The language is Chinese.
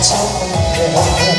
你可？